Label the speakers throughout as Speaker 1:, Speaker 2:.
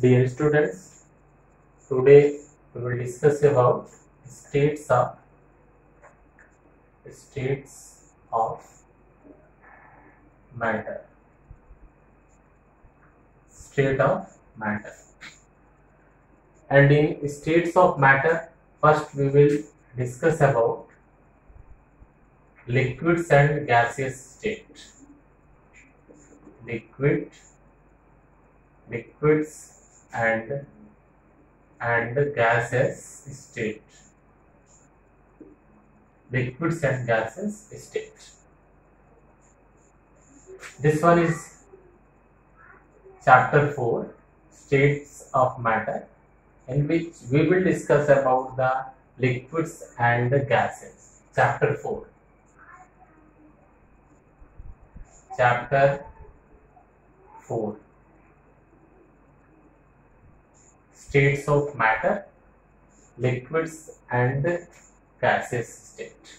Speaker 1: Dear students, today we will discuss about states of states of matter. State of matter. And in states of matter, first we will discuss about liquids and gaseous state. Liquid, liquids and and gaseous state. Liquids and gases state. This one is chapter 4 states of matter in which we will discuss about the liquids and the gases chapter 4 chapter 4 states of matter liquids and gases state.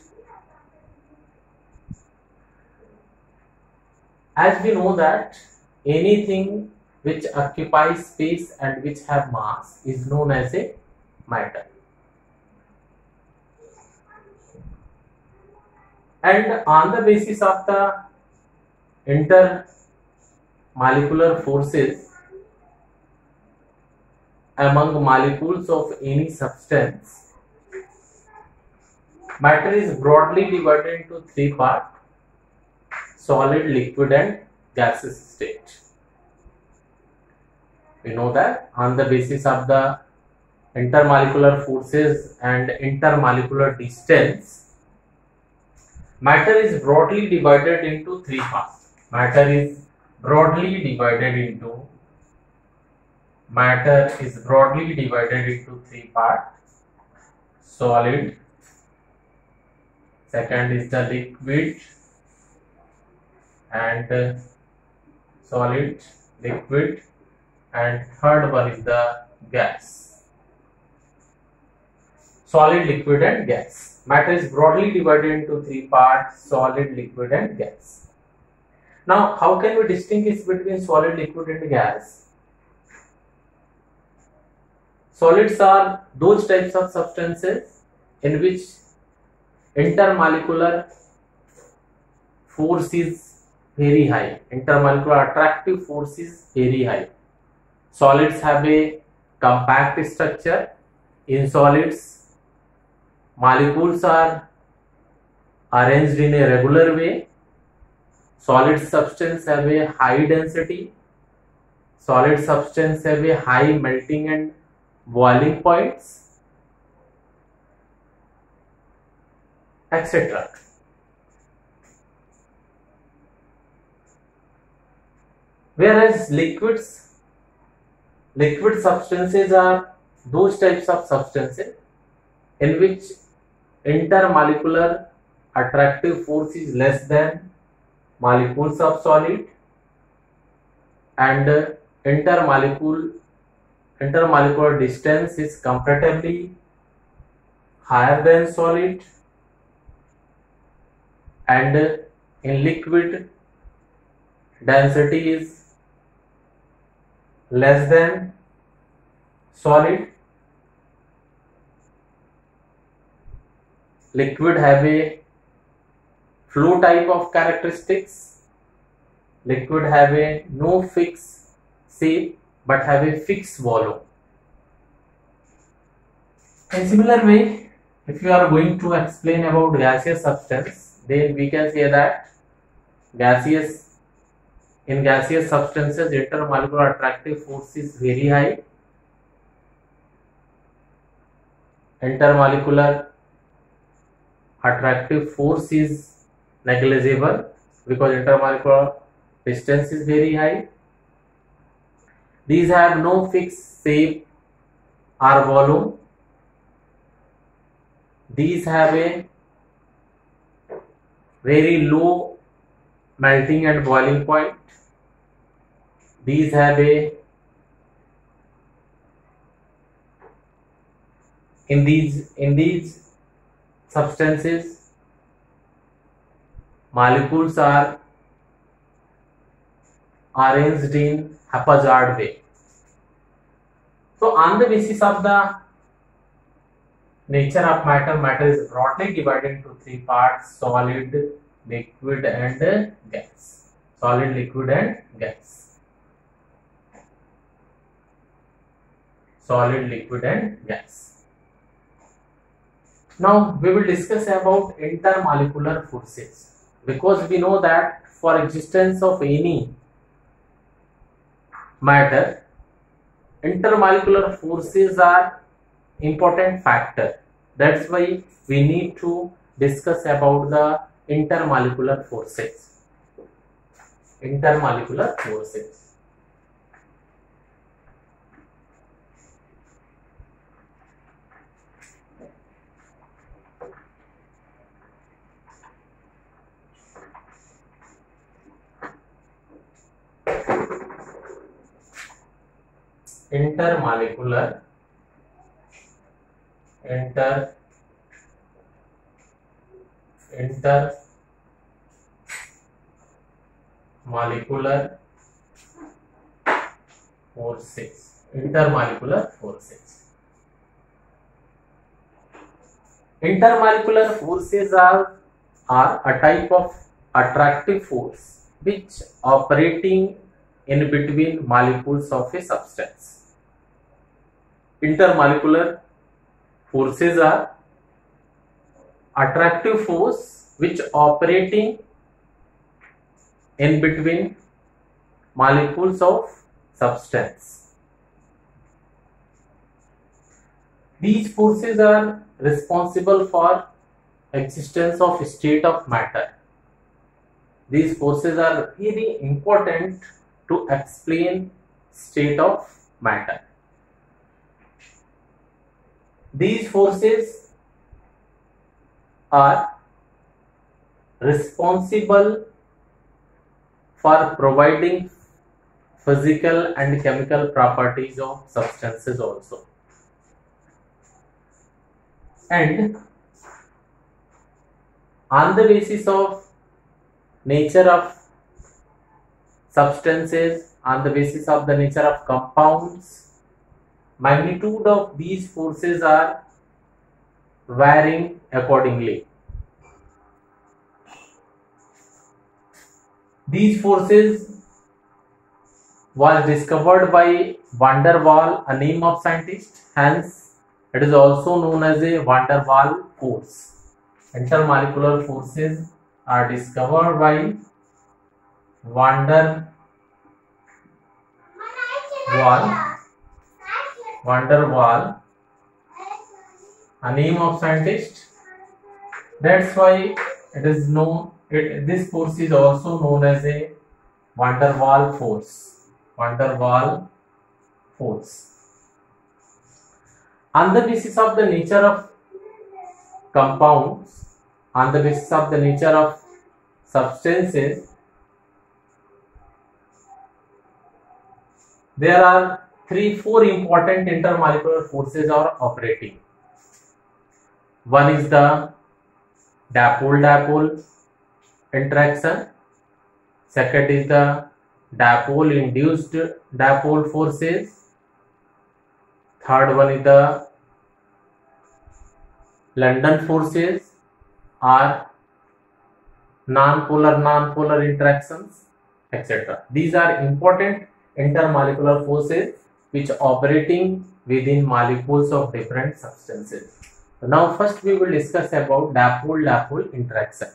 Speaker 1: As we know that anything which occupies space and which have mass is known as a matter. And on the basis of the intermolecular forces among molecules of any substance. Matter is broadly divided into three parts solid liquid and gaseous state. We know that on the basis of the intermolecular forces and intermolecular distance matter is broadly divided into three parts. Matter is broadly divided into matter is broadly divided into three parts. Solid. Second is the liquid. And uh, solid liquid. And third one is the gas. Solid liquid and gas. Matter is broadly divided into three parts solid liquid and gas. Now how can we distinguish between solid liquid and gas solids are those types of substances in which intermolecular force is very high intermolecular attractive force is very high solids have a compact structure in solids molecules are arranged in a regular way solid substance have a high density solid substance have a high melting and boiling points etc. Whereas liquids liquid substances are those types of substances in which intermolecular attractive force is less than molecules of solid and intermolecule intermolecular distance is comparatively higher than solid and in liquid density is less than solid. Liquid have a flow type of characteristics. Liquid have a no fixed shape but have a fixed volume. In similar way if you are going to explain about gaseous substance then we can say that gaseous in gaseous substances intermolecular attractive force is very high. Intermolecular attractive force is negligible because intermolecular distance is very high these have no fixed shape or volume. These have a very low melting and boiling point. These have a in these in these substances molecules are arranged in haphazard way So on the basis of the nature of matter, matter is broadly divided into three parts: solid, liquid, and gas. Solid, liquid, and gas. Solid, liquid, and gas. Now we will discuss about intermolecular forces because we know that for existence of any matter. Intermolecular forces are important factor. That's why we need to discuss about the intermolecular forces. Intermolecular forces intermolecular inter intermolecular forces intermolecular forces intermolecular forces are are a type of attractive force which operating in between molecules of a substance intermolecular forces are attractive force which operating in between molecules of substance. These forces are responsible for existence of state of matter. These forces are very important to explain state of matter these forces are responsible for providing physical and chemical properties of substances also. And on the basis of nature of substances, on the basis of the nature of compounds, magnitude of these forces are varying accordingly. These forces was discovered by van der Waal, a name of scientist. Hence, it is also known as a van der Waal force. Intermolecular forces are discovered by van der Waal van der a name of scientist. That's why it is known. It, this force is also known as a van der force. Van der force. On the basis of the nature of compounds, on the basis of the nature of substances, there are three, four important intermolecular forces are operating. One is the dipole-dipole interaction. Second is the dipole-induced dipole forces. Third one is the London forces or non-polar non-polar interactions etc. These are important intermolecular forces which operating within molecules of different substances. Now first we will discuss about dipole-dipole interaction.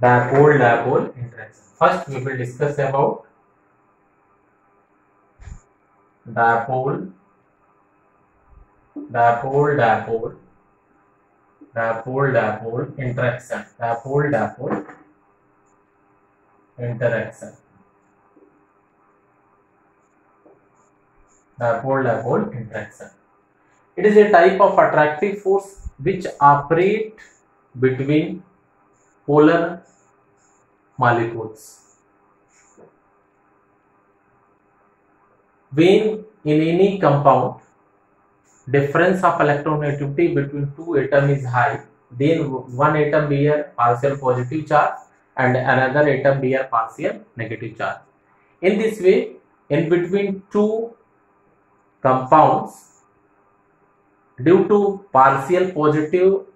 Speaker 1: Dipole-dipole interaction. First we will discuss about dipole. Dipole dipole. Dipole dipole. Interaction. Dipole dipole. Interaction. Dipole dipole. Interaction. It is a type of attractive force which operate between polar molecules when in any compound difference of electronegativity between two atom is high. Then one atom bear partial positive charge and another atom bear partial negative charge. In this way in between two compounds due to partial positive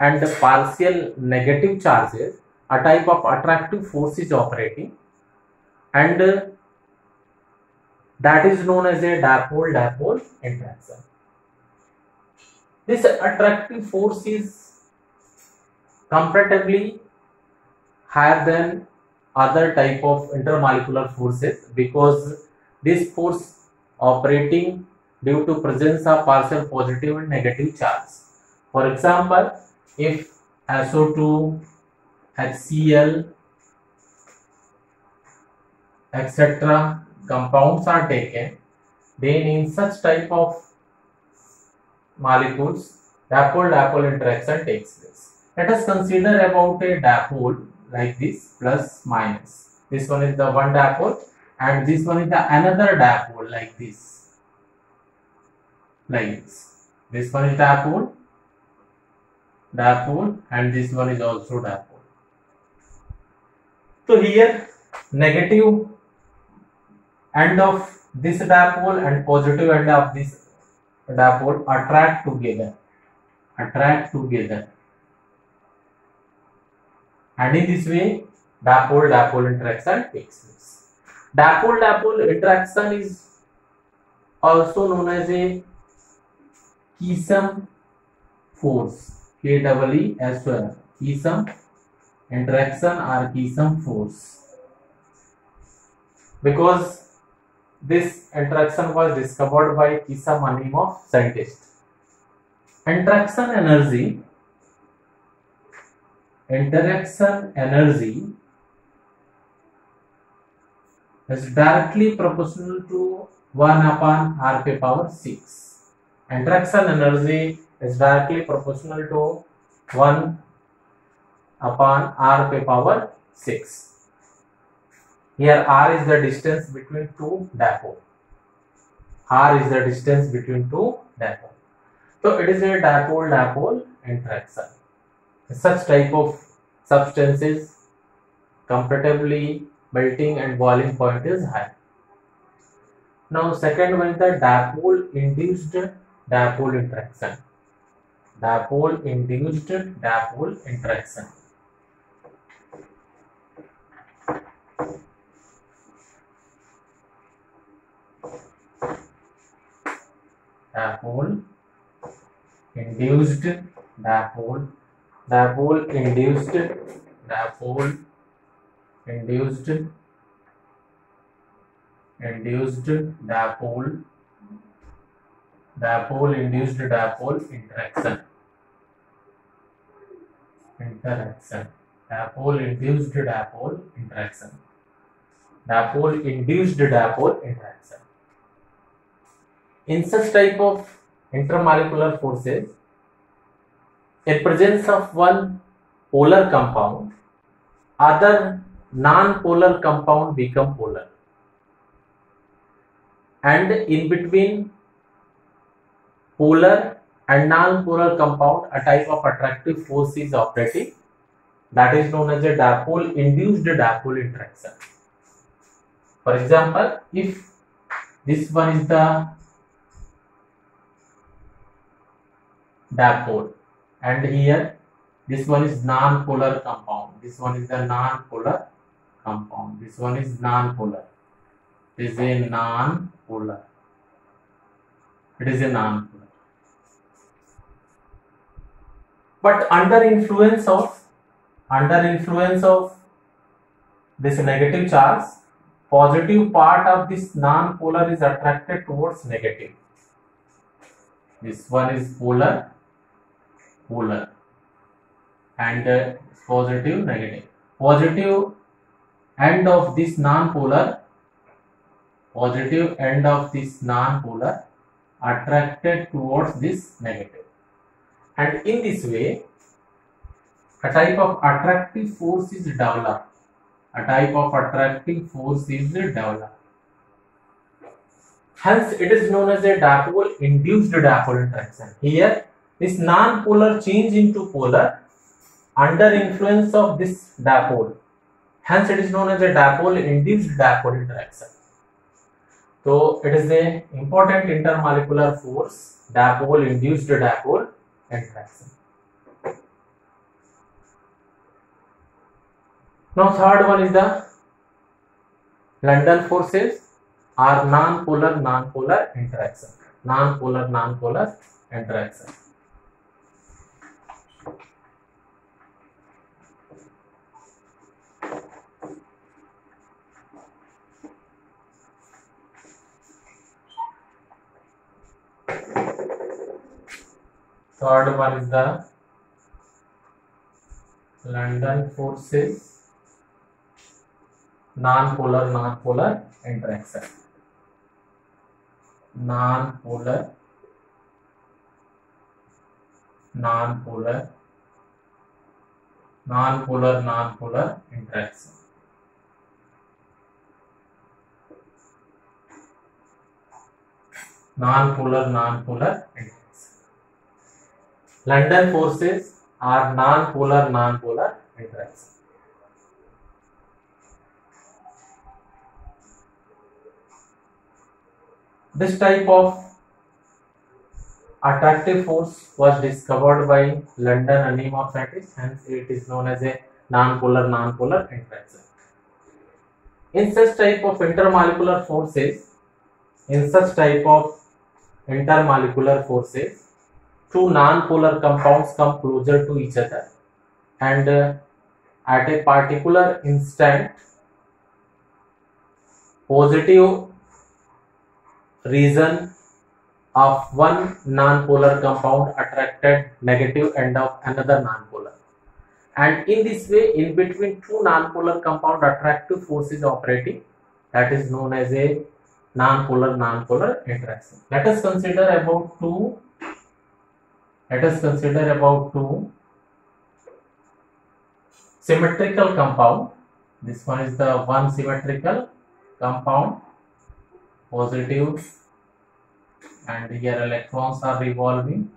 Speaker 1: and partial negative charges a type of attractive force is operating and that is known as a dipole dipole interaction this attractive force is comparatively higher than other type of intermolecular forces because this force operating due to presence of partial positive and negative charge. For example, if SO2, HCl, etc. compounds are taken, then in such type of molecules, dipole-dipole interaction takes place. Let us consider about a dipole like this plus minus. This one is the one dipole and this one is the another dipole like this. Like this. This one is dipole, dipole and this one is also dipole. So here negative end of this dipole and positive end of this dipole attract together. Attract together and in this way dipole dipole interaction takes place dipole dipole interaction is also known as a Keeson force K double E S O N Keeson interaction or Keeson force because this interaction was discovered by Keeson Anonimov scientist interaction energy interaction energy is directly proportional to 1 upon r power 6. Interaction energy is directly proportional to 1 upon r power 6. Here r is the distance between two dipole. r is the distance between two dipole. So it is a dipole-dipole interaction such type of substances comparatively melting and boiling point is high. Now second one is the dipole induced dipole interaction. Dipole induced dipole interaction. Dipole induced dipole dipole induced dipole induced induced dipole dipole induced dipole interaction. Interaction. Dipole induced dipole interaction. Dipole induced dipole interaction in such type of intermolecular forces in presence of one polar compound, other non-polar compound become polar. And in between polar and non-polar compound, a type of attractive force is operating that is known as a dipole induced dipole interaction. For example, if this one is the dipole and here this one is non-polar compound. This one is the non-polar compound. This one is non-polar. It is a non-polar. It is a non-polar. But under influence of under influence of this negative charge positive part of this non-polar is attracted towards negative. This one is polar polar and uh, positive negative. Positive end of this non-polar positive end of this non-polar attracted towards this negative. And in this way a type of attractive force is developed. A type of attractive force is developed. Hence, it is known as a dipole induced dipole interaction. Here, this non-polar change into polar under influence of this dipole. Hence, it is known as a dipole induced dipole interaction. So, it is a important intermolecular force, dipole induced dipole interaction. Now, third one is the London forces are non-polar non-polar interaction. Non-polar non-polar interaction. Third one is the London forces non-polar non-polar interaction. Non-polar non-polar non-polar non-polar interaction. Non-polar non-polar interaction. London forces are non-polar non-polar interaction. This type of attractive force was discovered by London scientists, hence it is known as a non-polar non-polar interaction. In such type of intermolecular forces, in such type of intermolecular forces, two non-polar compounds come closer to each other and uh, at a particular instant positive region of one non-polar compound attracted negative end of another non-polar. And in this way in between two non-polar compound attractive force is operating that is known as a non-polar non-polar interaction. Let us consider about two let us consider about two symmetrical compound. This one is the one symmetrical compound positive and here electrons are revolving.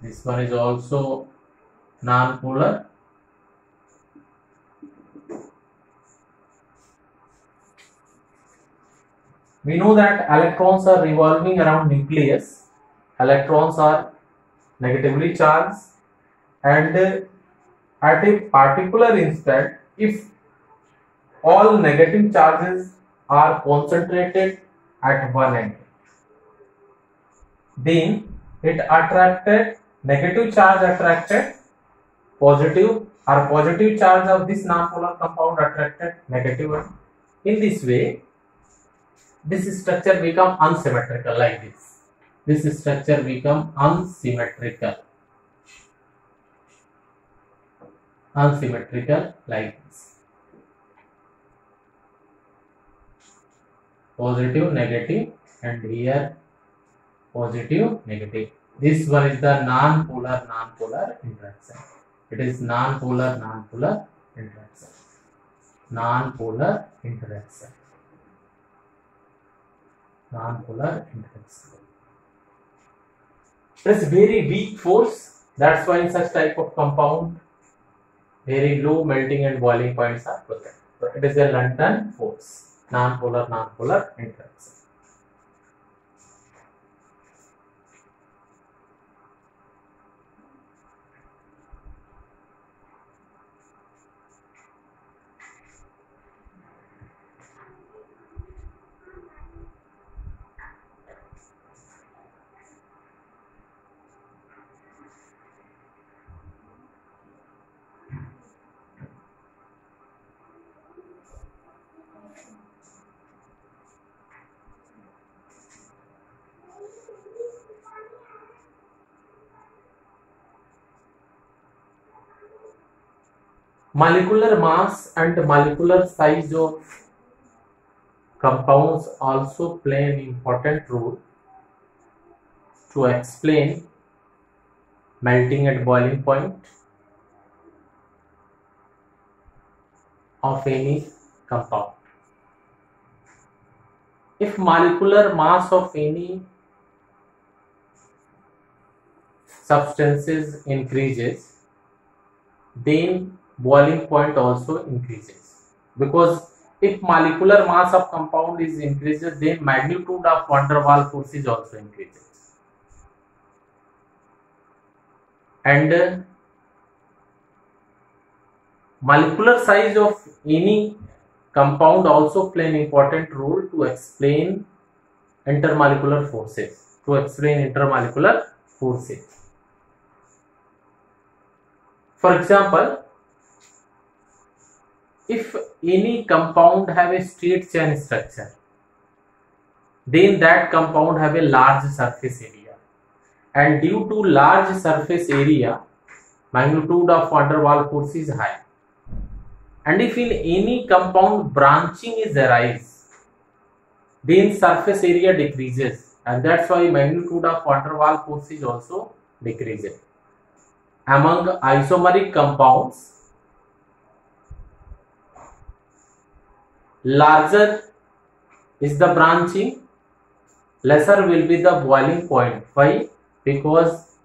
Speaker 1: This one is also non-polar. We know that electrons are revolving around nucleus. Electrons are negatively charged. And uh, at a particular instant if all negative charges are concentrated at one end then it attracted negative charge attracted positive or positive charge of this non-polar compound attracted negative one. In this way, this structure become unsymmetrical like this. This structure become unsymmetrical. Unsymmetrical like this. Positive, negative and here positive, negative. This one is the non-polar, non-polar interaction. It is non-polar, non-polar interaction. Non-polar interaction. Non-polar interaction. It is very weak force. That's why in such type of compound, very low melting and boiling points are present. So it is a London force. Non-polar, non-polar interaction. Molecular mass and molecular size of compounds also play an important role to explain melting at boiling point of any compound. if molecular mass of any substances increases then boiling point also increases. Because if molecular mass of compound is increases then magnitude of van der Waals force is also increases. And uh, molecular size of any compound also play an important role to explain intermolecular forces to explain intermolecular forces. For example if any compound have a straight chain structure then that compound have a large surface area. And due to large surface area magnitude of van der force is high. And if in any compound branching is arise then surface area decreases. And that's why magnitude of van der force is also decreases. Among isomeric compounds larger is the branching lesser will be the boiling point. Why? Because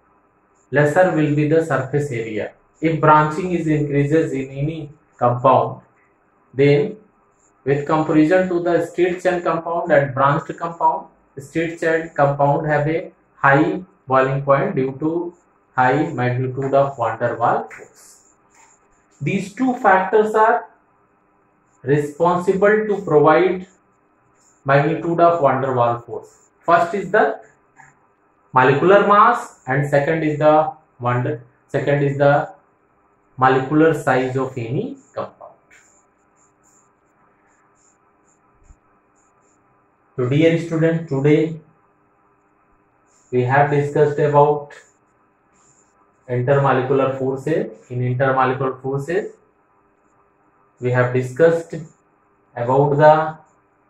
Speaker 1: lesser will be the surface area. If branching is increases in any compound then with comparison to the straight chain compound and branched compound straight chain compound have a high boiling point due to high magnitude of van der Waals force these two factors are responsible to provide magnitude of van der Waals force. First is the molecular mass and second is the wonder second is the molecular size of any compound. So dear student today we have discussed about intermolecular forces in intermolecular forces we have discussed about the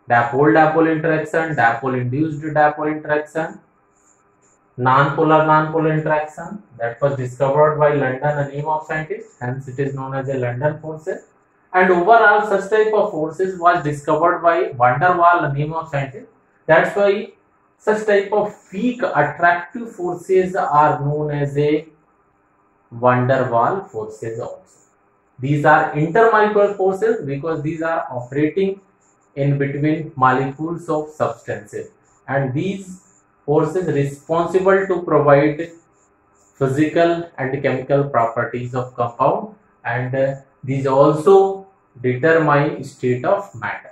Speaker 1: dipole-dipole interaction, dipole-induced dipole interaction, non-polar non-polar interaction that was discovered by London, a name of scientist, hence it is known as a London forces. And overall, such type of forces was discovered by van der Waals, a name of scientist. That's why such type of weak attractive forces are known as a van der Waals forces also. These are intermolecular forces because these are operating in between molecules of substances and these forces responsible to provide physical and chemical properties of compound and uh, these also determine state of matter.